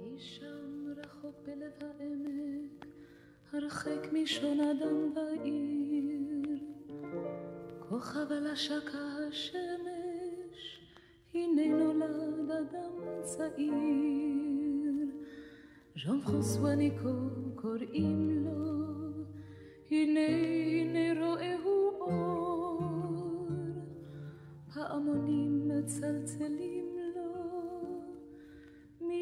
אי שם רחוק הרחק משון אדם בעיר, כוכב על השקה השמש, הנה נולד אדם צעיר. ז'אן פרנסואה ניקו קוראים לו, הנה הנה רואה הוא אור, פעמונים מצלצלים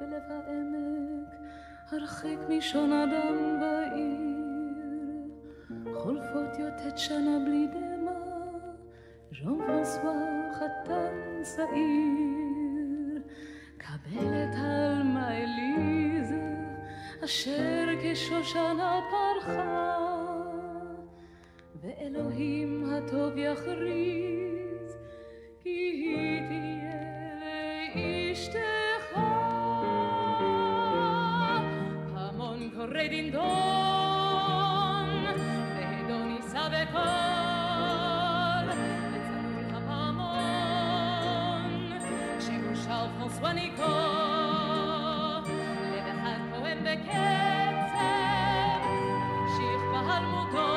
בלב העמק, הרחק משון אדם בעיר, חולפות יוטט שנה בלי דמע, ז'אן פרנסואה חתן צעיר, קבלת עלמה אליזה, אשר כשושנה פרחה. ואלוהים הטוב יכריז, כי היא תהיה לאשתך. המון קורא דינדון, והדון יישא בקול, לצלול הפעמון, שהוא שר פרנסואה ניקו, לב אחד פועם בקצב, ממשיך בהלמותו.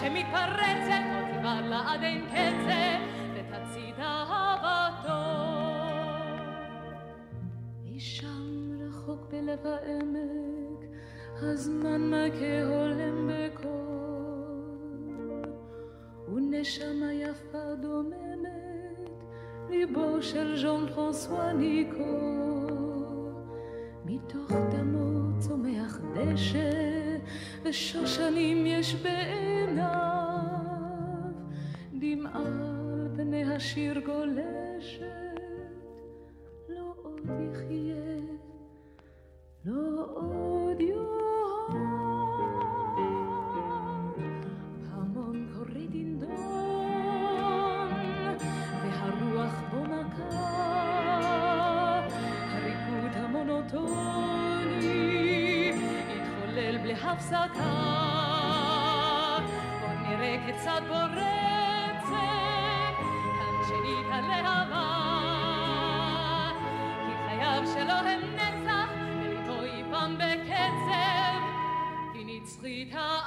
שמתפרצת, עוד תבער לה עד אין קצב, בלב העמק, הזמן מכה הולם בקול, ונשמה יפה דוממת, ליבו של ז'אן פרנסואה ניקו. מתוך דמו צומח דשא ושושנים יש בעיניו, דמעה על פני השיר גולשת, הפסקה. בוא נראה כיצד פורצת כאן שנית הלהבה. כי חייו שלו הם נצח, וליבו יפעם בקצב, כי נצחית האהבה.